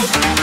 Bye.